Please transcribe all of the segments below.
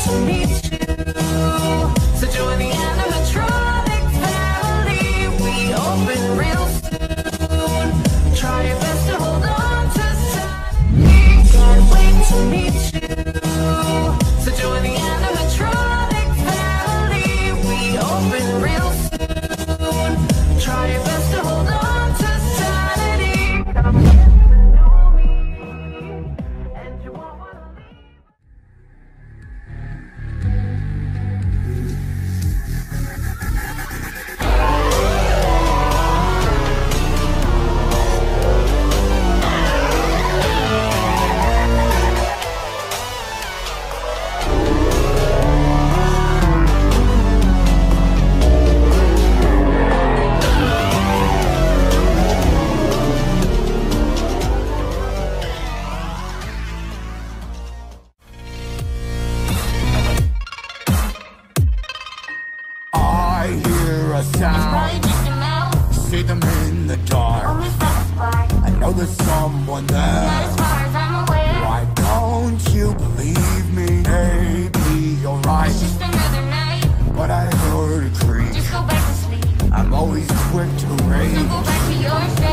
to meet sound, see them in the dark. I know there's someone there. Why don't you believe me? Maybe you're right, but I heard a creak. I'm always quick to rage.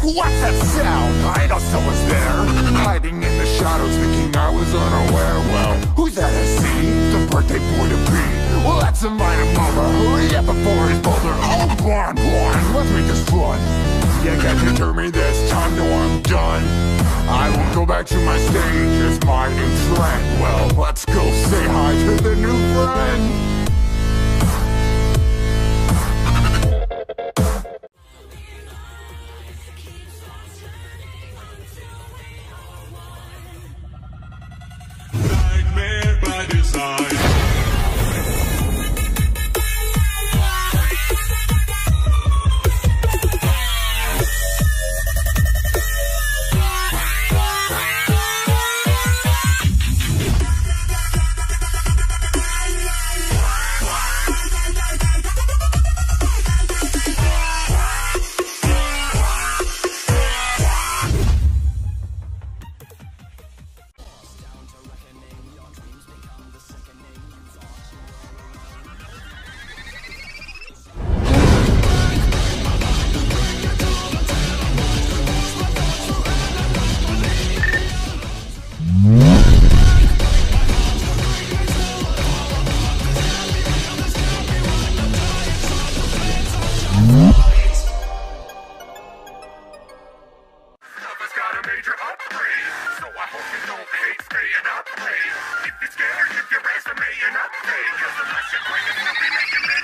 What's that sound? I know someone's there Hiding in the shadows thinking I was unaware Well, who's that I see? The birthday boy to him over Hurry up before he's bolder come on, come on, let's make this fun You can't deter me this time, no, I'm done. I won't go back to my stage It's my new trend Well, let's go Not up fake. Cause the election quick is be making me.